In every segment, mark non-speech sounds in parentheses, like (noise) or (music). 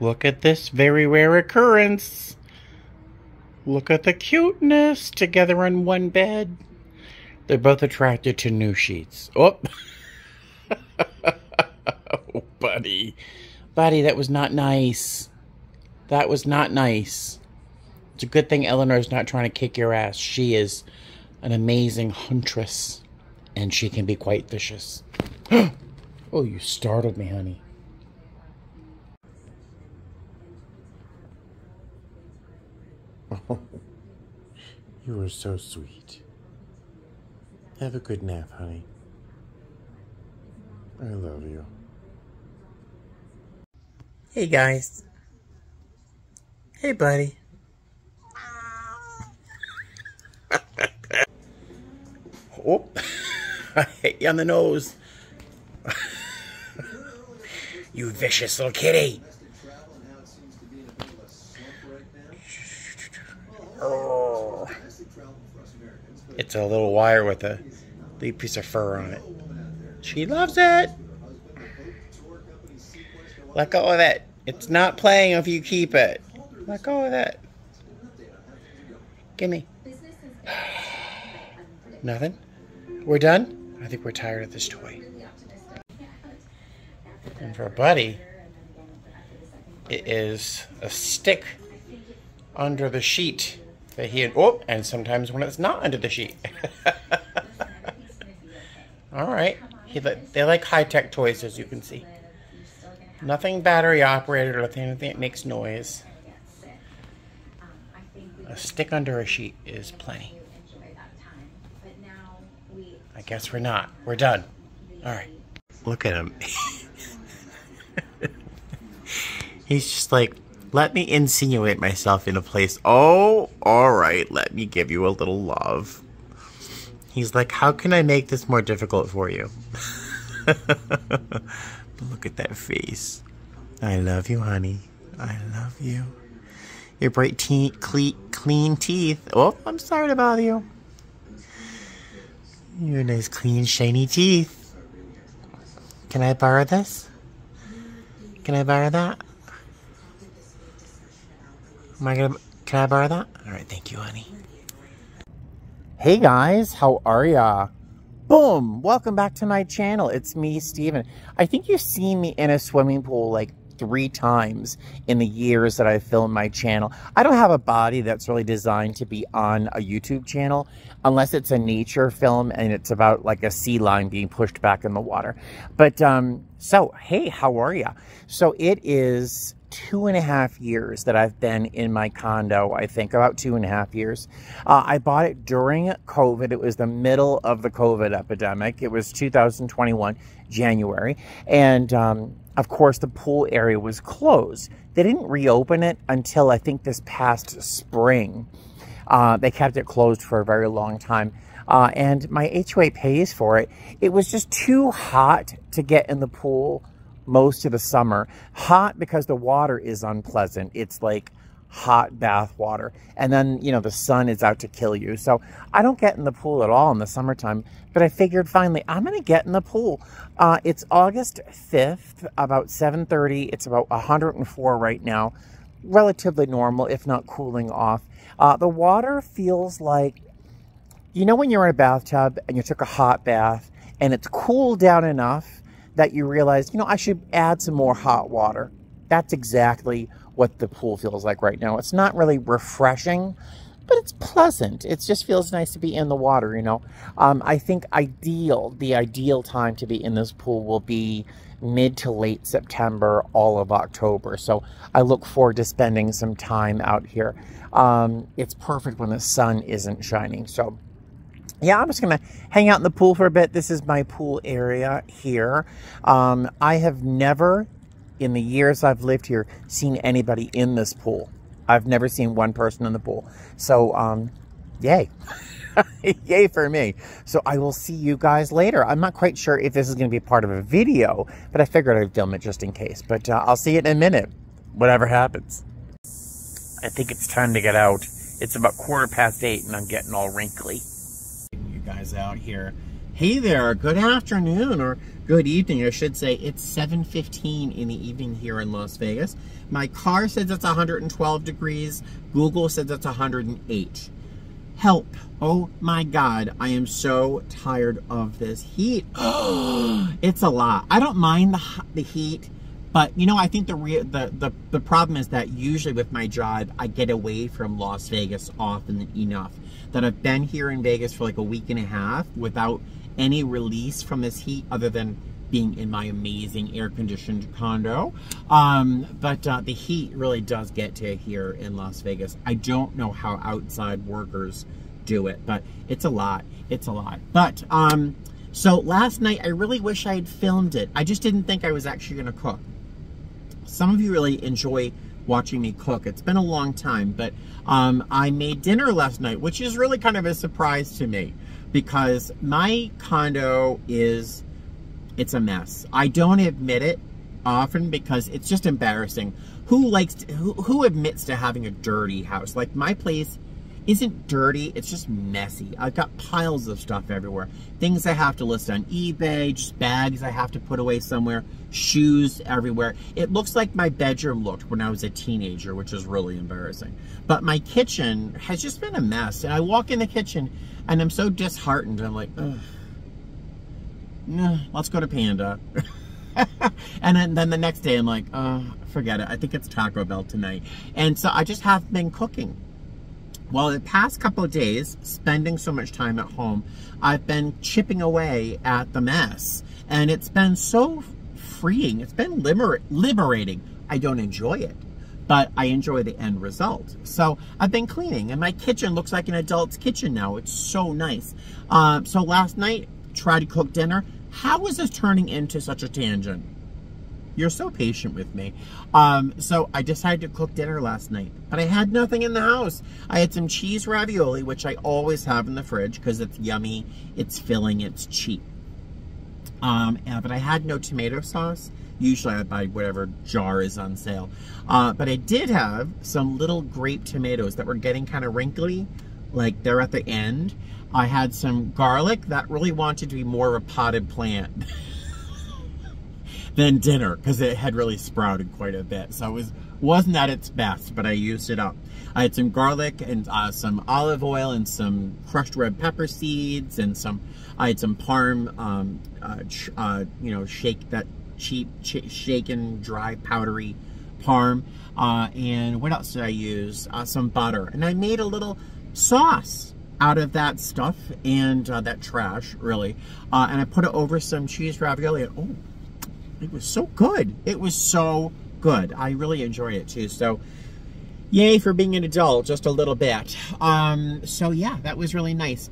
Look at this very rare occurrence. Look at the cuteness together in one bed. They're both attracted to new sheets. Oh. (laughs) oh, buddy. Buddy, that was not nice. That was not nice. It's a good thing Eleanor's not trying to kick your ass. She is an amazing huntress, and she can be quite vicious. (gasps) oh, you startled me, honey. Oh, you are so sweet. Have a good nap, honey. I love you. Hey, guys. Hey, buddy. (laughs) oh, (laughs) I hit you on the nose. (laughs) you vicious little kitty. Oh. It's a little wire with a big piece of fur on it. She loves it. Let go of it. It's not playing if you keep it. Let go of it. Gimme. (sighs) Nothing? We're done? I think we're tired of this toy. And for Buddy, it is a stick under the sheet that he had. Oh, and sometimes when it's not under the sheet. (laughs) All right. He, they like high tech toys, as you can see. Nothing battery operated or anything that makes noise. A stick under a sheet is plenty. I guess we're not. We're done. All right. Look at him. (laughs) He's just like, let me insinuate myself in a place. Oh, all right. Let me give you a little love. He's like, how can I make this more difficult for you? (laughs) Look at that face. I love you, honey. I love you. Your bright, te- clean, clean teeth. Oh, I'm sorry to bother you. Your nice, clean, shiny teeth. Can I borrow this? Can I borrow that? Am I gonna? Can I borrow that? All right, thank you, honey. Hey guys, how are ya? Boom! Welcome back to my channel. It's me, Steven. I think you've seen me in a swimming pool like three times in the years that I've filmed my channel. I don't have a body that's really designed to be on a YouTube channel unless it's a nature film and it's about like a sea lion being pushed back in the water. But um, so, hey, how are ya? So it is two and a half years that I've been in my condo, I think, about two and a half years. Uh, I bought it during COVID. It was the middle of the COVID epidemic. It was 2021, January. And um, of course, the pool area was closed. They didn't reopen it until I think this past spring. Uh, they kept it closed for a very long time. Uh, and my HOA pays for it. It was just too hot to get in the pool most of the summer. Hot because the water is unpleasant. It's like hot bath water. And then, you know, the sun is out to kill you. So I don't get in the pool at all in the summertime. But I figured finally I'm going to get in the pool. Uh, it's August 5th, about 7.30. It's about 104 right now. Relatively normal, if not cooling off. Uh, the water feels like, you know when you're in a bathtub and you took a hot bath and it's cooled down enough that you realize, you know, I should add some more hot water. That's exactly what the pool feels like right now. It's not really refreshing, but it's pleasant. It just feels nice to be in the water, you know. Um, I think ideal, the ideal time to be in this pool will be mid to late September, all of October. So I look forward to spending some time out here. Um, it's perfect when the sun isn't shining. So yeah, I'm just going to hang out in the pool for a bit. This is my pool area here. Um, I have never, in the years I've lived here, seen anybody in this pool. I've never seen one person in the pool. So, um, yay. (laughs) yay for me. So I will see you guys later. I'm not quite sure if this is going to be part of a video, but I figured I'd film it just in case. But uh, I'll see you in a minute, whatever happens. I think it's time to get out. It's about quarter past eight and I'm getting all wrinkly guys out here. Hey there, good afternoon or Good evening, I should say. It's 7.15 in the evening here in Las Vegas. My car says it's 112 degrees. Google says it's 108. Help. Oh my God, I am so tired of this heat. (gasps) it's a lot. I don't mind the, the heat, but you know, I think the, the, the, the problem is that usually with my job, I get away from Las Vegas often enough that I've been here in Vegas for like a week and a half without any release from this heat other than being in my amazing air-conditioned condo. Um, but uh, the heat really does get to here in Las Vegas. I don't know how outside workers do it, but it's a lot. It's a lot. But, um, so last night, I really wish I had filmed it. I just didn't think I was actually going to cook. Some of you really enjoy watching me cook. It's been a long time, but um, I made dinner last night, which is really kind of a surprise to me because my condo is, it's a mess. I don't admit it often because it's just embarrassing. Who likes, to, who, who admits to having a dirty house? Like my place isn't dirty, it's just messy. I've got piles of stuff everywhere. Things I have to list on eBay, just bags I have to put away somewhere, shoes everywhere. It looks like my bedroom looked when I was a teenager, which is really embarrassing. But my kitchen has just been a mess. And I walk in the kitchen and I'm so disheartened. I'm like, Ugh. Let's go to Panda. (laughs) and then, then the next day I'm like, forget it. I think it's Taco Bell tonight. And so I just have been cooking. Well, the past couple of days, spending so much time at home, I've been chipping away at the mess. And it's been so freeing. It's been liber liberating. I don't enjoy it, but I enjoy the end result. So I've been cleaning, and my kitchen looks like an adult's kitchen now. It's so nice. Uh, so last night, tried to cook dinner. How is this turning into such a tangent? You're so patient with me. Um, so I decided to cook dinner last night, but I had nothing in the house. I had some cheese ravioli, which I always have in the fridge because it's yummy, it's filling, it's cheap. Um, but I had no tomato sauce. Usually I buy whatever jar is on sale. Uh, but I did have some little grape tomatoes that were getting kind of wrinkly, like they're at the end. I had some garlic that really wanted to be more of a potted plant. (laughs) than dinner because it had really sprouted quite a bit. So it was, wasn't at its best, but I used it up. I had some garlic and uh, some olive oil and some crushed red pepper seeds and some, I had some parm, um, uh, uh, you know, shake that cheap, shaken, dry, powdery parm. Uh, and what else did I use? Uh, some butter. And I made a little sauce out of that stuff and uh, that trash, really. and I put it over some cheese ravioli. Oh, it was so good. It was so good. I really enjoyed it too. So, yay for being an adult just a little bit. Um, so yeah, that was really nice.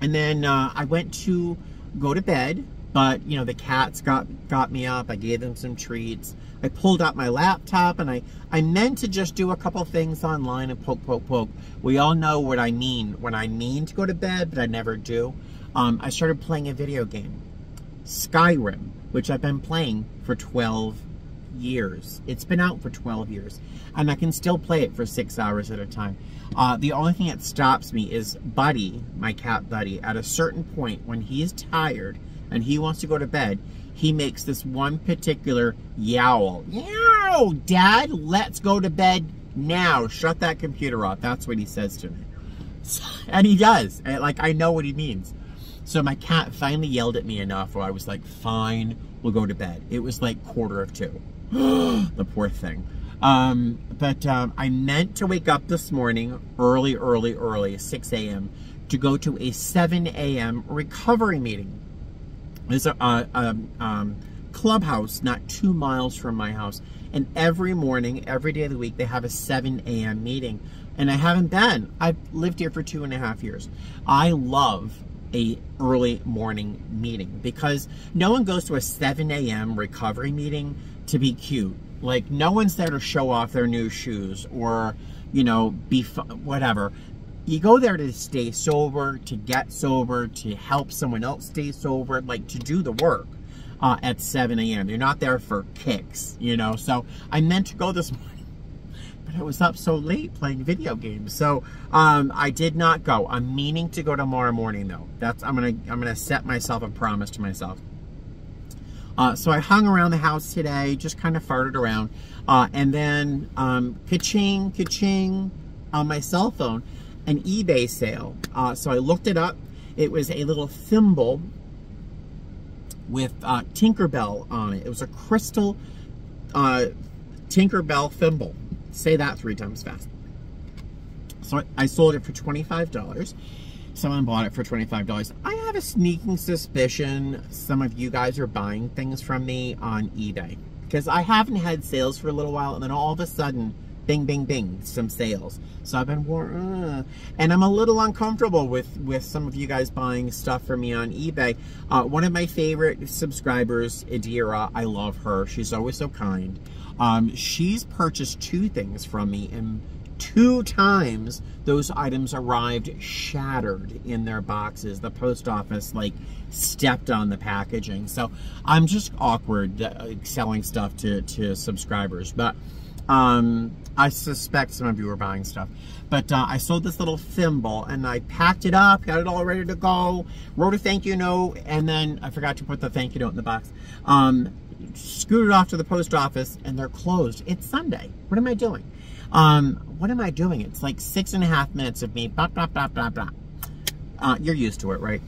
And then uh, I went to go to bed, but you know, the cats got, got me up. I gave them some treats. I pulled out my laptop and I, I meant to just do a couple things online and poke, poke, poke. We all know what I mean when I mean to go to bed, but I never do. Um, I started playing a video game, Skyrim which I've been playing for 12 years. It's been out for 12 years, and I can still play it for six hours at a time. Uh, the only thing that stops me is Buddy, my cat Buddy, at a certain point when he is tired and he wants to go to bed, he makes this one particular yowl. Yow! Dad, let's go to bed now. Shut that computer off. That's what he says to me. (laughs) And he does. And, like, I know what he means. So my cat finally yelled at me enough where I was like, fine, we'll go to bed. It was like quarter of two. (gasps) the poor thing. Um, but um, I meant to wake up this morning early, early, early, 6 a.m. to go to a 7 a.m. recovery meeting. There's a, a, a um, clubhouse not two miles from my house. And every morning, every day of the week, they have a 7 a.m. meeting. And I haven't been. I've lived here for two and a half years. I love a early morning meeting because no one goes to a 7 a.m. recovery meeting to be cute. Like no one's there to show off their new shoes or, you know, be whatever. You go there to stay sober, to get sober, to help someone else stay sober, like to do the work uh, at 7 a.m. You're not there for kicks, you know. So I meant to go this (laughs) morning I was up so late playing video games. So um, I did not go. I'm meaning to go tomorrow morning though. That's I'm gonna I'm gonna set myself a promise to myself. Uh, so I hung around the house today, just kind of farted around. Uh, and then, um, ka-ching, ka-ching, on my cell phone, an eBay sale. Uh, so I looked it up. It was a little thimble with uh, Tinkerbell on it. It was a crystal uh, Tinkerbell thimble. Say that three times fast. So I sold it for $25. Someone bought it for $25. I have a sneaking suspicion some of you guys are buying things from me on eBay. Because I haven't had sales for a little while, and then all of a sudden, bing, bing, bing, some sales. So I've been, uh, and I'm a little uncomfortable with, with some of you guys buying stuff for me on eBay. Uh, one of my favorite subscribers, Adira, I love her. She's always so kind. Um, she's purchased two things from me, and two times those items arrived shattered in their boxes. The post office like stepped on the packaging. So I'm just awkward uh, selling stuff to, to subscribers. But um, I suspect some of you are buying stuff. But uh, I sold this little thimble and I packed it up, got it all ready to go, wrote a thank you note, and then I forgot to put the thank you note in the box. Um, scooted off to the post office and they're closed. It's Sunday. What am I doing? Um, what am I doing? It's like six and a half minutes of me, blah, blah, blah, blah, blah. Uh, you're used to it, right?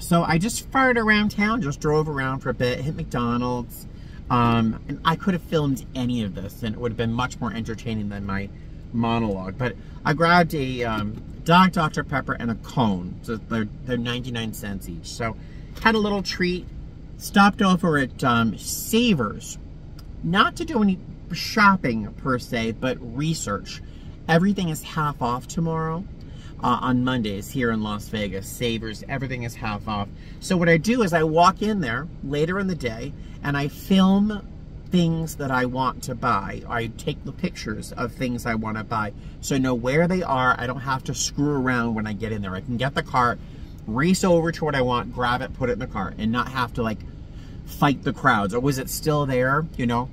So I just fired around town, just drove around for a bit, hit McDonald's, um, and I could have filmed any of this and it would have been much more entertaining than my monologue. But I grabbed a um, Dr. Pepper and a cone. So they're, they're 99 cents each. So had a little treat, stopped over at um, Savers, not to do any shopping per se, but research. Everything is half off tomorrow. Uh, on Mondays here in Las Vegas. Savers, everything is half off. So what I do is I walk in there later in the day and I film things that I want to buy. I take the pictures of things I want to buy so I know where they are. I don't have to screw around when I get in there. I can get the cart, race over to what I want, grab it, put it in the cart, and not have to like fight the crowds. Or was it still there, you know?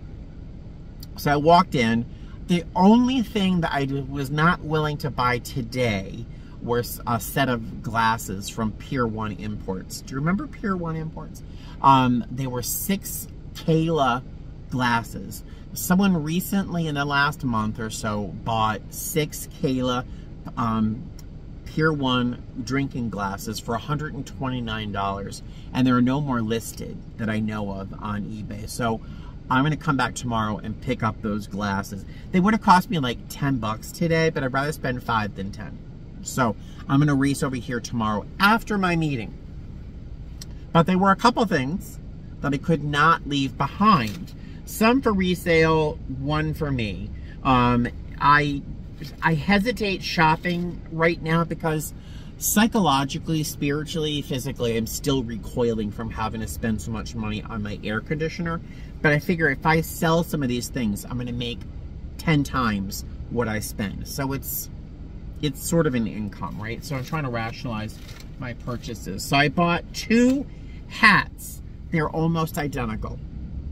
So I walked in. The only thing that I was not willing to buy today was a set of glasses from Pier 1 Imports. Do you remember Pier 1 Imports? Um, they were six Kayla glasses. Someone recently in the last month or so bought six Kayla um, Pier 1 drinking glasses for $129 and there are no more listed that I know of on eBay. So I'm going to come back tomorrow and pick up those glasses. They would have cost me like 10 bucks today, but I'd rather spend 5 than 10. So I'm going to race over here tomorrow after my meeting. But there were a couple things that I could not leave behind. Some for resale, one for me. Um, I I hesitate shopping right now because psychologically, spiritually, physically, I'm still recoiling from having to spend so much money on my air conditioner. But I figure if I sell some of these things, I'm going to make 10 times what I spend. So it's it's sort of an income, right? So I'm trying to rationalize my purchases. So I bought two hats. They're almost identical.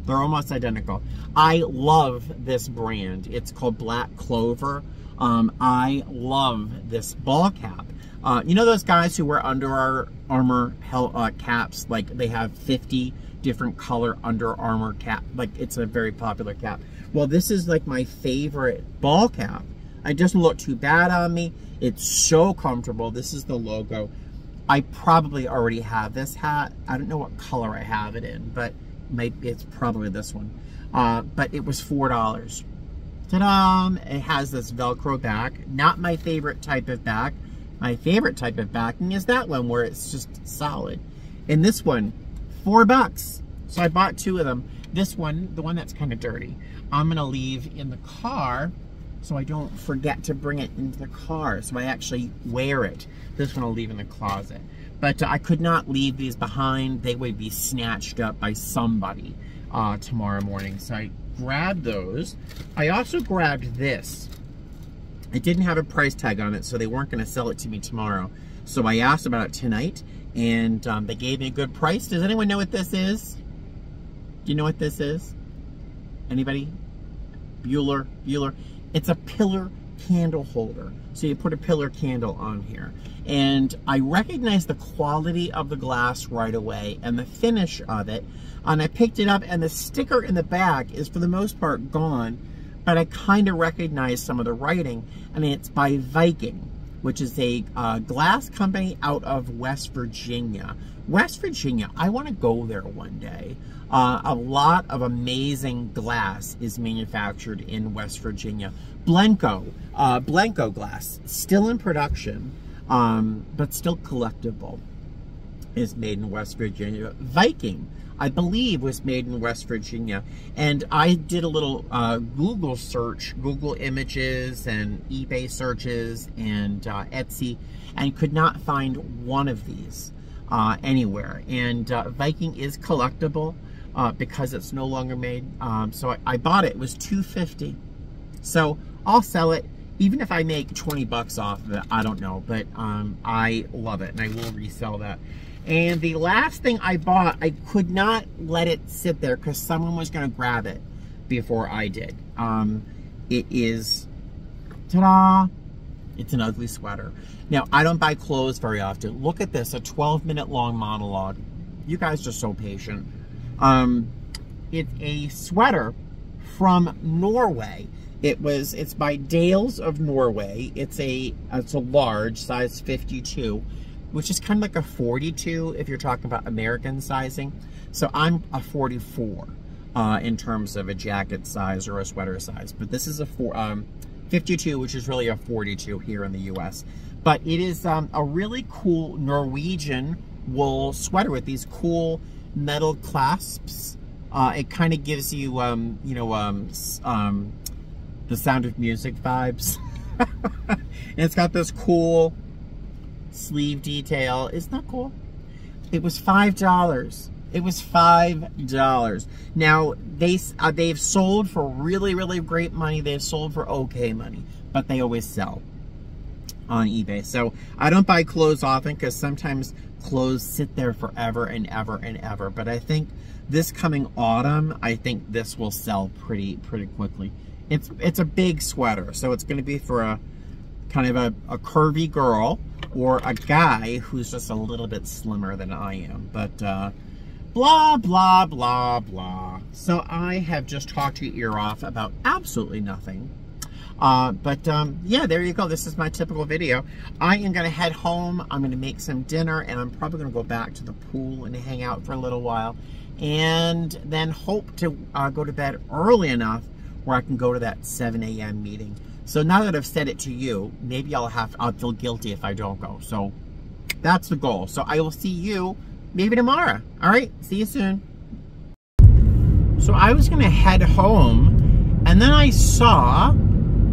They're almost identical. I love this brand. It's called Black Clover. Um, I love this ball cap. Uh, you know those guys who wear Under Armour uh, caps? Like they have 50 different color Under Armour cap. Like it's a very popular cap. Well, this is like my favorite ball cap. It doesn't look too bad on me. It's so comfortable. This is the logo. I probably already have this hat. I don't know what color I have it in, but maybe it's probably this one. Uh, but it was $4. Ta-da! It has this Velcro back. Not my favorite type of back. My favorite type of backing is that one where it's just solid. And this one, four bucks. So I bought two of them. This one, the one that's kind of dirty, I'm gonna leave in the car so I don't forget to bring it into the car. So I actually wear it. This one I'll leave in the closet. But uh, I could not leave these behind. They would be snatched up by somebody uh, tomorrow morning. So I grabbed those. I also grabbed this. It didn't have a price tag on it, so they weren't going to sell it to me tomorrow. So I asked about it tonight, and um, they gave me a good price. Does anyone know what this is? Do you know what this is? Anybody? Bueller? Bueller? It's a pillar candle holder. So you put a pillar candle on here. And I recognized the quality of the glass right away and the finish of it. And I picked it up and the sticker in the back is for the most part gone, but I kind of recognize some of the writing. And it's by Viking, which is a uh, glass company out of West Virginia. West Virginia, I want to go there one day. Uh, a lot of amazing glass is manufactured in West Virginia. Blenko, uh, Blenko glass, still in production, um, but still collectible, is made in West Virginia. Viking, I believe, was made in West Virginia. And I did a little uh, Google search, Google images and eBay searches and uh, Etsy, and could not find one of these uh, anywhere. And uh, Viking is collectible uh, because it's no longer made. Um, so I, I, bought it. It was 250 So I'll sell it. Even if I make 20 bucks off of it, I don't know. But um, I love it and I will resell that. And the last thing I bought, I could not let it sit there because someone was going to grab it before I did. Um, it is, ta-da, it's an ugly sweater. Now, I don't buy clothes very often. Look at this, a 12 minute long monologue. You guys are so patient. Um, it's a sweater from Norway. It was, it's by Dales of Norway. It's a, it's a large, size 52, which is kind of like a 42 if you're talking about American sizing. So I'm a 44 uh, in terms of a jacket size or a sweater size. But this is a four, um, 52, which is really a 42 here in the U.S. But it is um, a really cool Norwegian wool sweater with these cool metal clasps. Uh, it kind of gives you, um, you know, um, um, the Sound of Music vibes. (laughs) and it's got this cool sleeve detail. Isn't that cool? It was $5. It was $5. Now, they, uh, they've sold for really, really great money. They've sold for okay money, but they always sell on eBay. So I don't buy clothes often because sometimes clothes sit there forever and ever and ever. But I think this coming autumn, I think this will sell pretty pretty quickly. It's it's a big sweater, so it's going to be for a kind of a, a curvy girl or a guy who's just a little bit slimmer than I am. But uh, blah, blah, blah, blah. So I have just talked your ear off about absolutely nothing. Uh, but um, yeah, there you go. This is my typical video. I am going to head home. I'm going to make some dinner and I'm probably going to go back to the pool and hang out for a little while. And then hope to uh, go to bed early enough where I can go to that 7 a.m. meeting. So now that I've said it to you, maybe I'll have I'll feel guilty if I don't go. So that's the goal. So I will see you maybe tomorrow. All right, see you soon. So I was going to head home and then I saw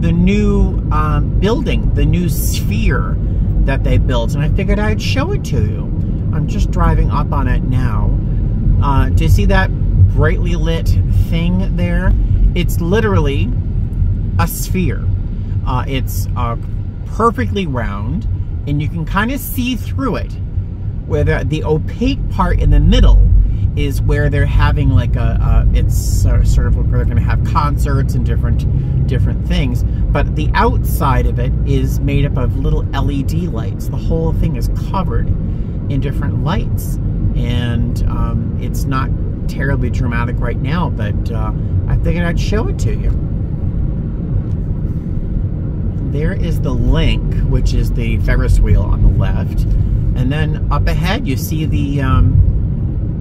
the new um, building, the new sphere that they built, and I figured I'd show it to you. I'm just driving up on it now. Uh, do you see that brightly lit thing there? It's literally a sphere. Uh, it's uh, perfectly round, and you can kind of see through it. Where the, the opaque part in the middle is where they're having like a, it's sort of where they're going to have concerts and different different things. But the outside of it is made up of little LED lights. The whole thing is covered in different lights, and um, it's not terribly dramatic right now. But uh, I figured I'd show it to you. There is the LINQ, which is the Ferris wheel on the left, and then up ahead you see the. Um,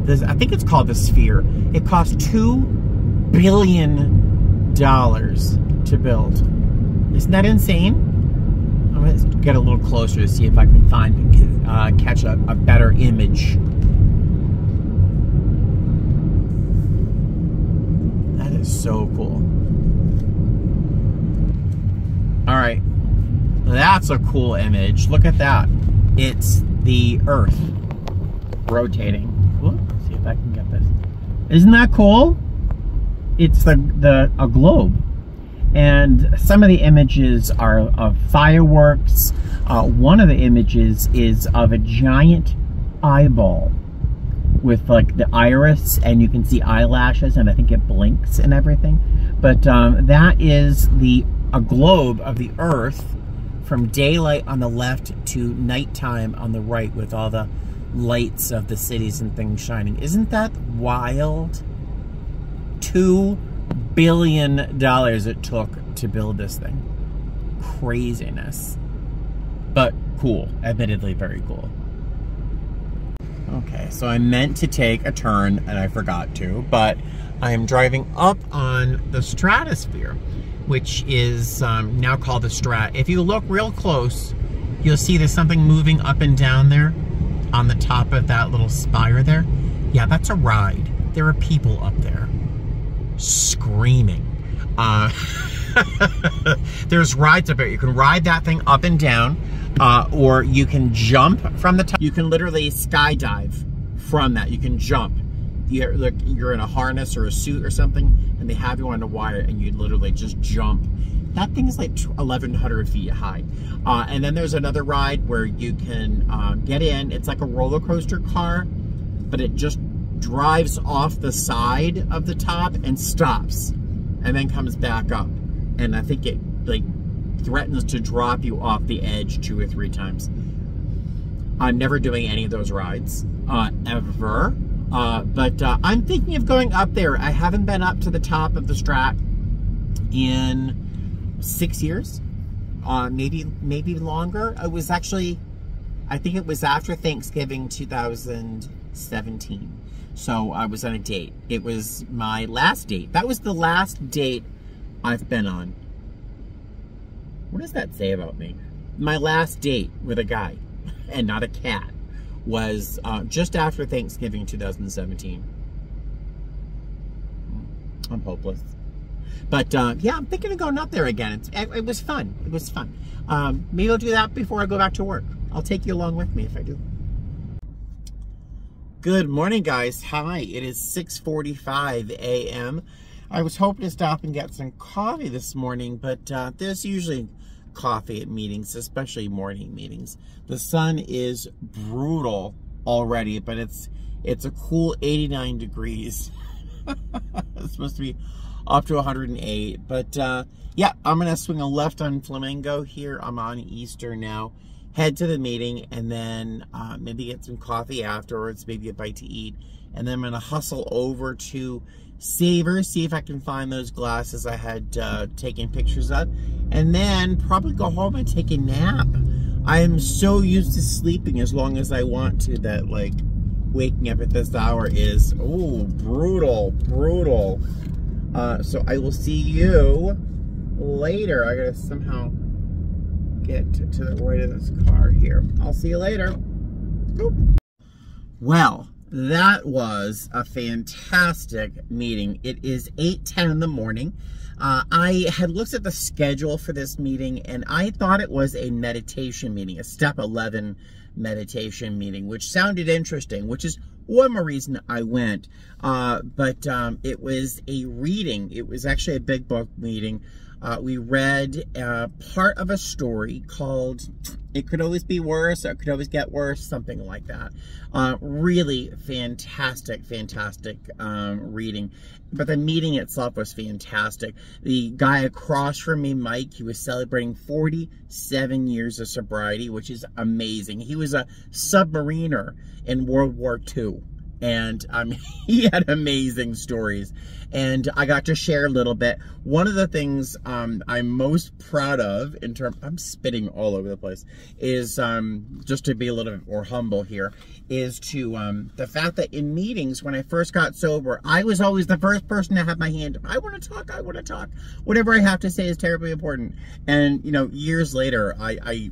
this, I think it's called the Sphere. It cost two billion dollars to build. Isn't that insane? I'm gonna get a little closer to see if I can find uh, catch a, a better image. That is so cool. All right, that's a cool image. Look at that. It's the Earth rotating. If I can get this. Isn't that cool? It's the, the a globe. And some of the images are of fireworks. Uh, one of the images is of a giant eyeball with like the iris and you can see eyelashes and I think it blinks and everything. But um, that is the a globe of the Earth from daylight on the left to nighttime on the right with all the lights of the cities and things shining. Isn't that wild? Two billion dollars it took to build this thing. Craziness. But cool. Admittedly very cool. Okay, so I meant to take a turn and I forgot to, but I am driving up on the stratosphere, which is um, now called the Strat. If you look real close, you'll see there's something moving up and down there on the top of that little spire there. Yeah, that's a ride. There are people up there screaming. Uh, (laughs) there's rides up there. You can ride that thing up and down, uh, or you can jump from the top. You can literally skydive from that. You can jump. You're, like, you're in a harness or a suit or something, and they have you on a wire, and you literally just jump. That thing is like 1,100 feet high. Uh, and then there's another ride where you can uh, get in. It's like a roller coaster car, but it just drives off the side of the top and stops, and then comes back up. And I think it like threatens to drop you off the edge two or three times. I'm never doing any of those rides, uh, ever. Uh, but uh, I'm thinking of going up there. I haven't been up to the top of the Strat in six years, uh, maybe maybe longer. It was actually, I think it was after Thanksgiving 2017. So I was on a date. It was my last date. That was the last date I've been on. What does that say about me? My last date with a guy (laughs) and not a cat was uh, just after Thanksgiving 2017. I'm hopeless. But uh, yeah, I'm thinking of going up there again. It, it, was fun. It was fun. Um, maybe I'll do that before I go back to work. I'll take you along with me if I do. Good morning, guys. Hi, it is 6.45 a.m. I was hoping to stop and get some coffee this morning, but uh, there's usually coffee at meetings, especially morning meetings. The sun is brutal already, but it's it's a cool 89 degrees. (laughs) it's supposed to be up to 108. But uh, yeah, I'm going to swing a left on Flamingo here. I'm on Eastern now. Head to the meeting and then uh, maybe get some coffee afterwards, maybe a bite to eat. And then I'm going to hustle over to Savor, see if I can find those glasses I had uh, taken pictures of. And then probably go home and take a nap. I am so used to sleeping as long as I want to that like waking up at this hour is, oh, brutal, brutal. Uh, so I will see you later. I gotta somehow get to, to the right of this car here. I'll see you later. Well, that was a fantastic meeting. It is 8.10 in the morning. Uh, I had looked at the schedule for this meeting and I thought it was a meditation meeting, a step 11 meditation meeting, which sounded interesting, which is one more reason I went. Uh, but um, it was a reading. It was actually a big book meeting. Uh, we read uh, part of a story called It Could Always Be Worse, or It Could Always Get Worse, something like that. Uh, really fantastic, fantastic um, reading. But the meeting itself was fantastic. The guy across from me, Mike, he was celebrating 47 years of sobriety, which is amazing. He was a submariner in World War II and um, (laughs) he had amazing stories and I got to share a little bit. One of the things um, I'm most proud of in terms, I'm spitting all over the place, is um, just to be a little bit more humble here, is to um, the fact that in meetings when I first got sober, I was always the first person to have my hand up. I want to talk, I want to talk. Whatever I have to say is terribly important. And, you know, years later, I, I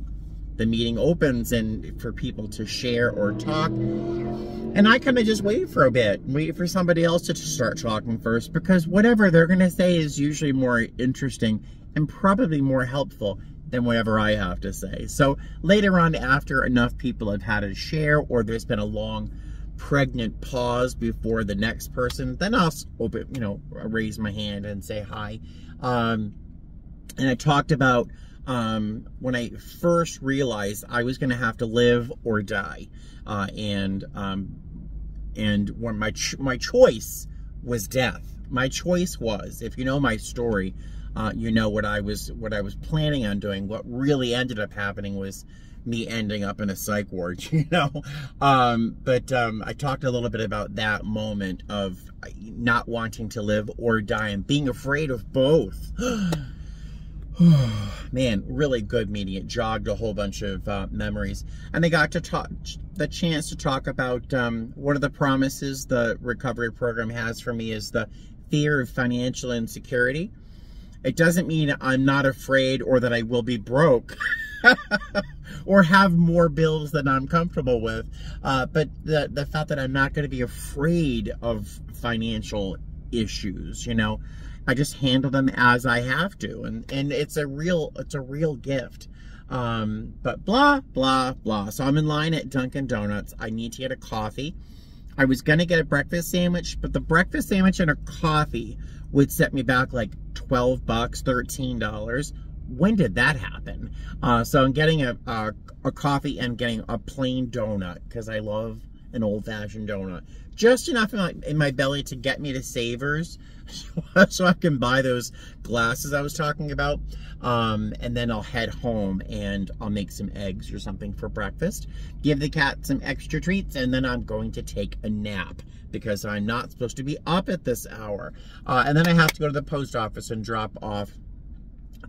the meeting opens and for people to share or talk. And I kind of just wait for a bit, wait for somebody else to start talking first because whatever they're going to say is usually more interesting and probably more helpful than whatever I have to say. So later on, after enough people have had a share or there's been a long pregnant pause before the next person, then I'll open, you know, raise my hand and say hi. Um, and I talked about um, when I first realized I was going to have to live or die. Uh, and um, and when my ch my choice was death. My choice was, if you know my story, uh, you know what I was what I was planning on doing. What really ended up happening was me ending up in a psych ward, (laughs) you know. Um, but um, I talked a little bit about that moment of not wanting to live or die and being afraid of both. (gasps) (gasps) (sighs) Man, really good meeting. It jogged a whole bunch of uh, memories. And I got to talk, the chance to talk about um, one of the promises the recovery program has for me is the fear of financial insecurity. It doesn't mean I'm not afraid or that I will be broke. (laughs) or have more bills than I'm comfortable with. Uh, but the, the fact that I'm not going to be afraid of financial issues, you know, I just handle them as I have to. And, and it's a real, it's a real gift. Um, but blah, blah, blah. So I'm in line at Dunkin' Donuts. I need to get a coffee. I was to get a breakfast sandwich, but the breakfast sandwich and a coffee would set me back like 12 bucks, $13 when did that happen? Uh, so I'm getting a, a, a, coffee and getting a plain donut because I love an old-fashioned donut. Just enough in my, in my, belly to get me to Savers (laughs) so I can buy those glasses I was talking about. Um, and then I'll head home and I'll make some eggs or something for breakfast. Give the cat some extra treats and then I'm going to take a nap because I'm not supposed to be up at this hour. Uh, and then I have to go to the post office and drop off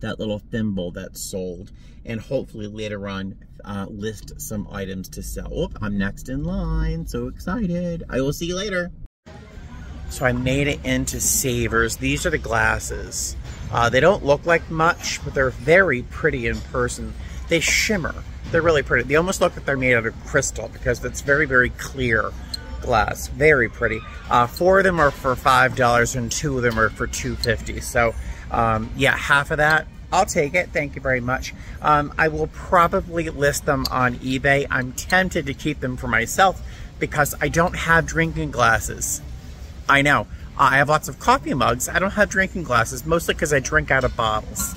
that little thimble that's sold and hopefully later on uh, list some items to sell. I'm next in line. So excited. I will see you later. So I made it into Savers. These are the glasses. Uh, they don't look like much, but they're very pretty in person. They shimmer. They're really pretty. They almost look like they're made out of crystal because it's very, very clear glass. Very pretty. Uh, four of them are for $5 and two of them are for 250 So um, yeah, half of that I'll take it. Thank you very much. Um, I will probably list them on eBay. I'm tempted to keep them for myself because I don't have drinking glasses. I know. I have lots of coffee mugs. I don't have drinking glasses, mostly because I drink out of bottles.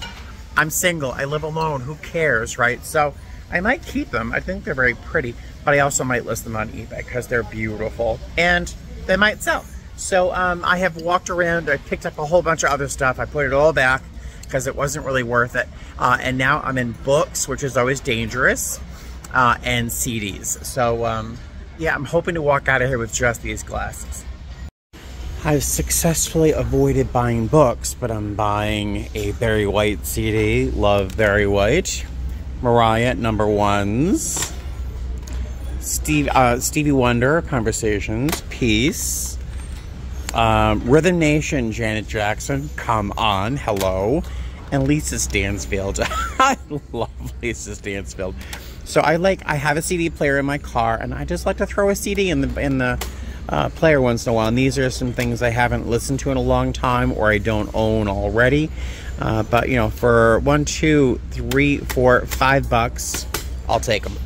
I'm single. I live alone. Who cares, right? So I might keep them. I think they're very pretty, but I also might list them on eBay because they're beautiful and they might sell. So um, I have walked around. I picked up a whole bunch of other stuff. I put it all back because it wasn't really worth it. Uh, and now I'm in books, which is always dangerous, uh, and CDs. So um, yeah, I'm hoping to walk out of here with just these glasses. I've successfully avoided buying books, but I'm buying a Barry White CD, Love Barry White, Mariah number ones, Steve, uh, Stevie Wonder, Conversations, Peace, um, Rhythm Nation, Janet Jackson, come on, hello. And Lisa Stansfield. (laughs) I love Lisa Stansfield. So I like, I have a CD player in my car and I just like to throw a CD in the, in the uh, player once in a while. And these are some things I haven't listened to in a long time or I don't own already. Uh, but you know, for one, two, three, four, five bucks, I'll take them.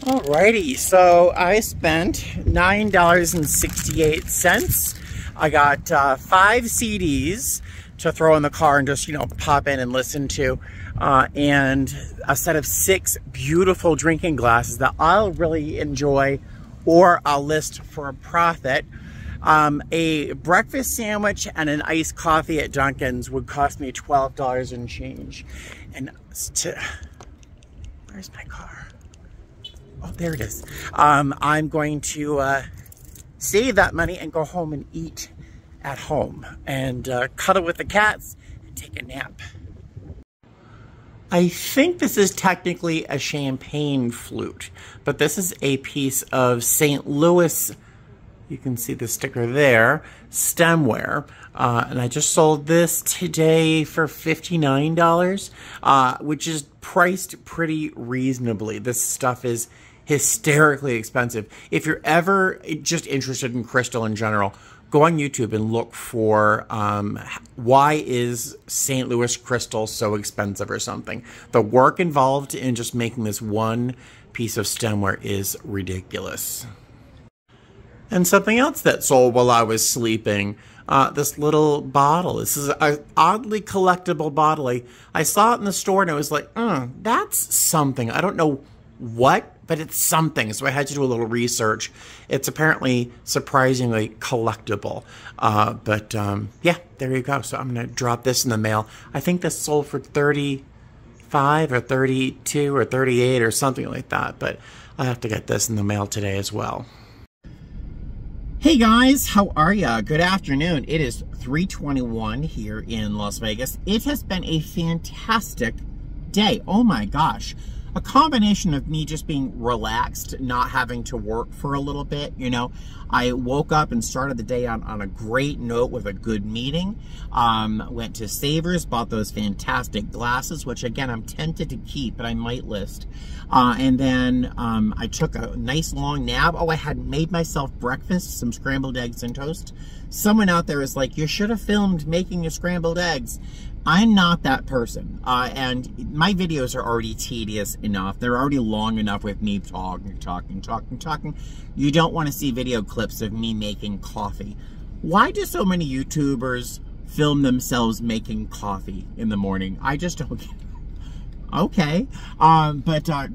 Alrighty, so I spent $9.68. I got uh, five CDs to throw in the car and just, you know, pop in and listen to. Uh, and a set of six beautiful drinking glasses that I'll really enjoy or I'll list for a profit. Um, a breakfast sandwich and an iced coffee at Dunkin's would cost me $12 and change. And to, where's my car? Oh, there it is. Um, I'm going to uh, save that money and go home and eat at home and uh, cuddle with the cats and take a nap. I think this is technically a champagne flute, but this is a piece of St. Louis, you can see the sticker there, stemware. Uh, and I just sold this today for $59, uh, which is priced pretty reasonably. This stuff is hysterically expensive. If you're ever just interested in crystal in general, go on YouTube and look for um, why is St. Louis crystal so expensive or something. The work involved in just making this one piece of stemware is ridiculous. And something else that sold while I was sleeping, uh, this little bottle. This is an oddly collectible bottle. I, I saw it in the store and I was like, mm, that's something. I don't know what, but it's something. So I had to do a little research. It's apparently surprisingly collectible. Uh, but um, yeah, there you go. So I'm going to drop this in the mail. I think this sold for 35 or 32 or 38 or something like that. But I have to get this in the mail today as well. Hey guys, how are ya? Good afternoon. It is 321 here in Las Vegas. It has been a fantastic day. Oh my gosh a combination of me just being relaxed, not having to work for a little bit. You know, I woke up and started the day on, on a great note with a good meeting. Um, went to Savers, bought those fantastic glasses, which again, I'm tempted to keep, but I might list. Uh, and then um, I took a nice long nap. Oh, I had made myself breakfast, some scrambled eggs and toast. Someone out there is like, you should have filmed making your scrambled eggs. I'm not that person, uh, and my videos are already tedious enough. They're already long enough with me talking, talking, talking, talking. You don't want to see video clips of me making coffee. Why do so many YouTubers film themselves making coffee in the morning? I just don't get (laughs) Okay, um, but uh,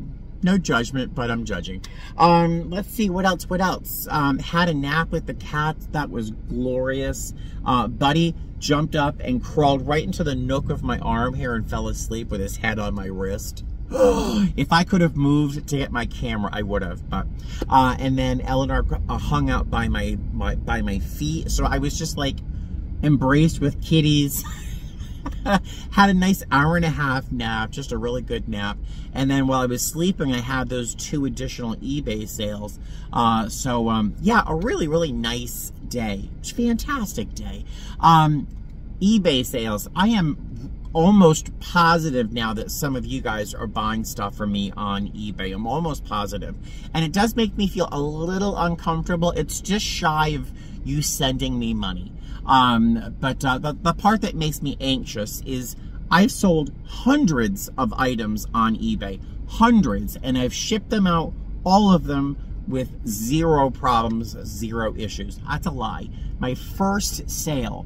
no judgment, but I'm judging. Um, let's see, what else, what else? Um, had a nap with the cats. That was glorious. Uh, Buddy jumped up and crawled right into the nook of my arm here and fell asleep with his head on my wrist. (gasps) if I could have moved to get my camera, I would have. But uh, and then Eleanor uh, hung out by my, my by my feet, so I was just like embraced with kitties. (laughs) (laughs) had a nice hour and a half nap, just a really good nap. And then while I was sleeping, I had those two additional eBay sales. Uh, so, um, yeah, a really, really nice day. Fantastic day. Um, eBay sales. I am almost positive now that some of you guys are buying stuff from me on eBay. I'm almost positive. And it does make me feel a little uncomfortable. It's just shy of you sending me money. Um, but uh, the, the part that makes me anxious is I've sold hundreds of items on eBay, hundreds, and I've shipped them out, all of them with zero problems, zero issues. That's a lie. My first sale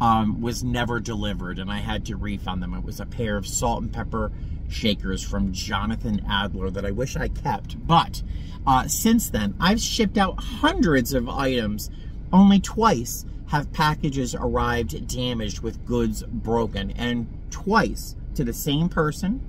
um, was never delivered and I had to refund them. It was a pair of salt and pepper shakers from Jonathan Adler that I wish I kept. But uh, since then, I've shipped out hundreds of items only twice have packages arrived damaged with goods broken. And twice to the same person,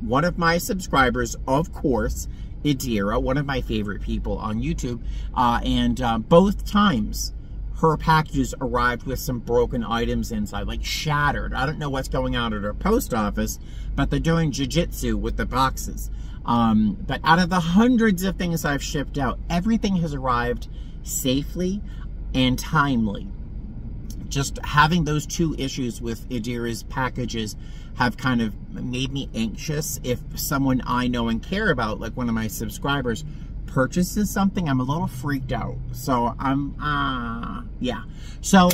one of my subscribers, of course, Idira, one of my favorite people on YouTube, uh, and uh, both times her packages arrived with some broken items inside, like shattered. I don't know what's going on at her post office, but they're doing jujitsu with the boxes. Um, but out of the hundreds of things I've shipped out, everything has arrived safely and timely just having those two issues with Idira's packages have kind of made me anxious. If someone I know and care about, like one of my subscribers, purchases something, I'm a little freaked out. So I'm, uh, yeah. So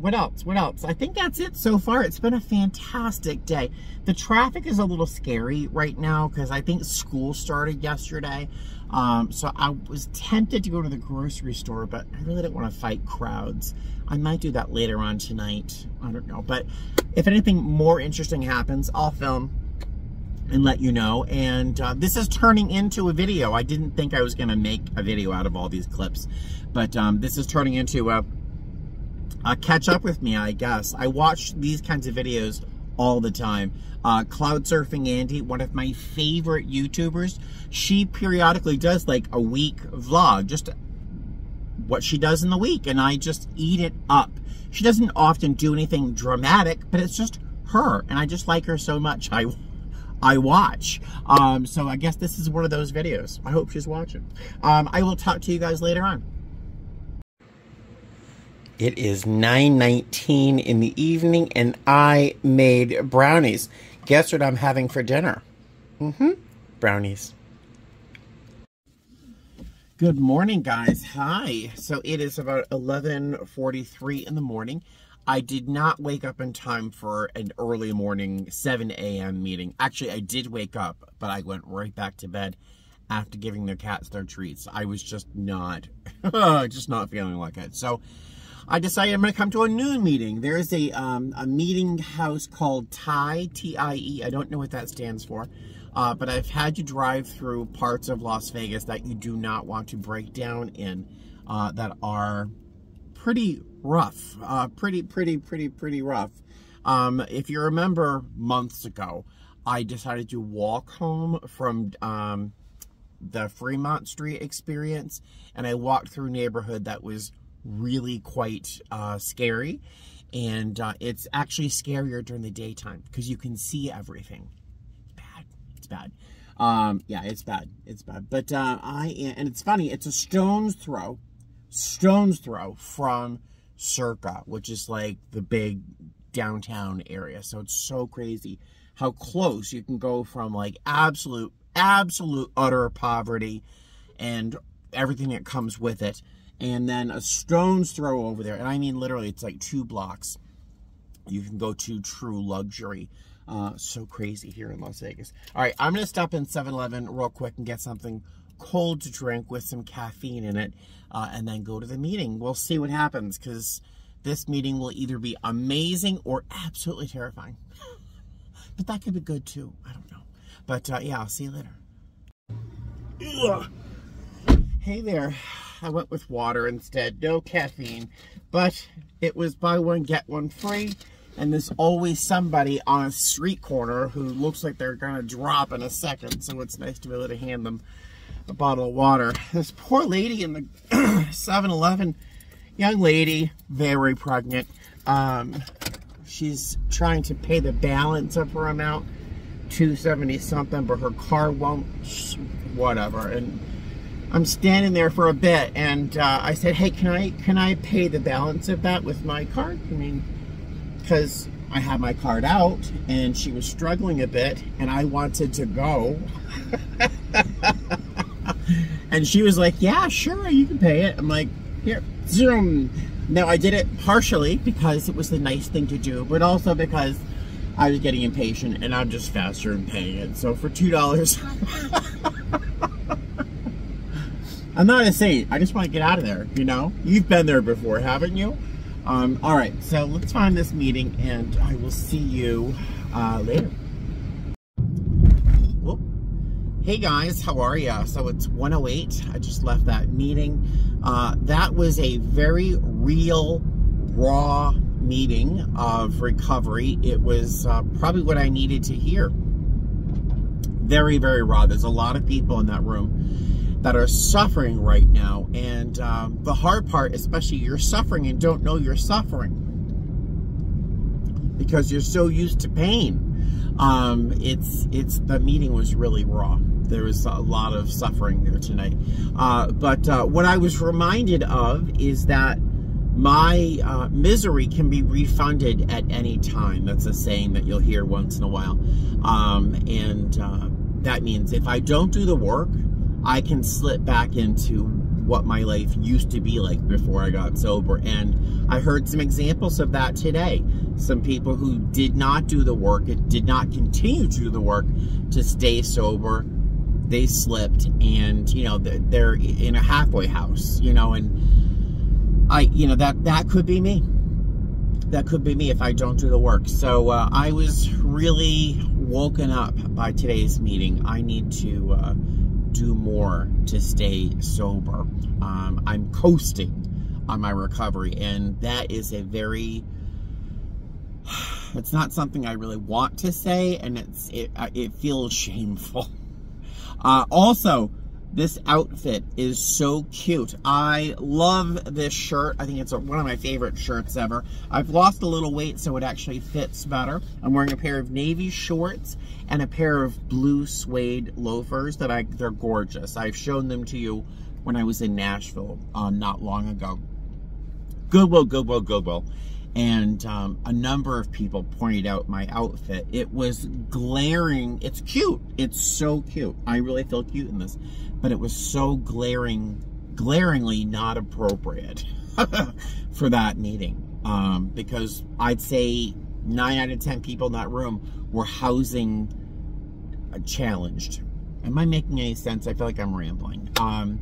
what else? What else? I think that's it so far. It's been a fantastic day. The traffic is a little scary right now because I think school started yesterday. Um, so I was tempted to go to the grocery store, but I really didn't want to fight crowds. I might do that later on tonight. I don't know. But if anything more interesting happens, I'll film and let you know. And uh, this is turning into a video. I didn't think I was going to make a video out of all these clips. But um, this is turning into a, a catch up with me, I guess. I watch these kinds of videos all the time. Uh, Cloud Surfing Andy, one of my favorite YouTubers, she periodically does like a week vlog, just what she does in the week, and I just eat it up. She doesn't often do anything dramatic, but it's just her, and I just like her so much. I I watch. Um, so I guess this is one of those videos. I hope she's watching. Um, I will talk to you guys later on. It is 9.19 in the evening, and I made brownies. Guess what I'm having for dinner? Mm-hmm. Brownies. Good morning, guys. Hi. So it is about 11.43 in the morning. I did not wake up in time for an early morning 7 a.m. meeting. Actually, I did wake up, but I went right back to bed after giving the cats their treats. I was just not, (laughs) just not feeling like it. So I decided I'm going to come to a noon meeting. There is a, um, a meeting house called TIE, T-I-E. I don't know what that stands for. Uh, but I've had you drive through parts of Las Vegas that you do not want to break down in uh, that are pretty rough. Uh, pretty, pretty, pretty, pretty rough. Um, if you remember months ago, I decided to walk home from um, the Fremont Street experience, and I walked through a neighborhood that was really quite uh, scary. And uh, it's actually scarier during the daytime because you can see everything. Bad. Um, yeah, it's bad. It's bad. But uh, I, and it's funny, it's a stone's throw, stone's throw from Circa, which is like the big downtown area. So it's so crazy how close you can go from like absolute, absolute utter poverty and everything that comes with it. And then a stone's throw over there. And I mean, literally, it's like two blocks. You can go to true luxury. Uh, so crazy here in Las Vegas. All right, I'm going to stop in 7-Eleven real quick and get something cold to drink with some caffeine in it uh, and then go to the meeting. We'll see what happens because this meeting will either be amazing or absolutely terrifying. (laughs) but that could be good too. I don't know. But uh, yeah, I'll see you later. Ugh. Hey there. I went with water instead. No caffeine. But it was buy one, get one free. And there's always somebody on a street corner who looks like they're to drop in a second. So it's nice to be able to hand them a bottle of water. This poor lady in the (clears throat) 7-Eleven, young lady, very pregnant. Um, she's trying to pay the balance of her amount, 270 something, but her car won't, whatever. And I'm standing there for a bit, and uh, I said, "Hey, can I can I pay the balance of that with my card? I mean, because I had my card out, and she was struggling a bit, and I wanted to go." (laughs) and she was like, "Yeah, sure, you can pay it." I'm like, "Here, zoom." Now I did it partially because it was the nice thing to do, but also because I was getting impatient, and I'm just faster in paying it. So for two dollars. (laughs) I'm not a saint. I just want to get out of there, you know? You've been there before, haven't you? Um, all right, so let's find this meeting, and I will see you uh, later. Hey guys, how are ya? So it's 108. I just left that meeting. Uh, that was a very real, raw meeting of recovery. It was uh, probably what I needed to hear. Very, very raw. There's a lot of people in that room that are suffering right now. And um, the hard part, especially you're suffering and don't know you're suffering because you're so used to pain. Um, it's, it's, the meeting was really raw. There was a lot of suffering there tonight. Uh, but uh, what I was reminded of is that my uh, misery can be refunded at any time. That's a saying that you'll hear once in a while. Um, and uh, that means if I don't do the work, I can slip back into what my life used to be like before I got sober. And I heard some examples of that today. Some people who did not do the work, did not continue to do the work to stay sober, they slipped and, you know, they're in a halfway house, you know, and I, you know, that, that could be me. That could be me if I don't do the work. So uh, I was really woken up by today's meeting. I need to, uh, do more to stay sober. Um, I'm coasting on my recovery, and that is a very (sighs) it's not something I really want to say, and it's it, uh, it feels shameful. (laughs) Uh, also, this outfit is so cute. I love this shirt. I think it's one of my favorite shirts ever. I've lost a little weight, so it actually fits better. I'm wearing a pair of navy shorts and a pair of blue suede loafers that I, they're gorgeous. I've shown them to you when I was in Nashville uh, not long ago. Goodwill, Goodwill, Goodwill and um, a number of people pointed out my outfit. It was glaring. It's cute. It's so cute. I really feel cute in this, but it was so glaring, glaringly not appropriate (laughs) for that meeting. Um, because I'd say nine out of 10 people in that room were housing challenged. Am I making any sense? I feel like I'm rambling. Um,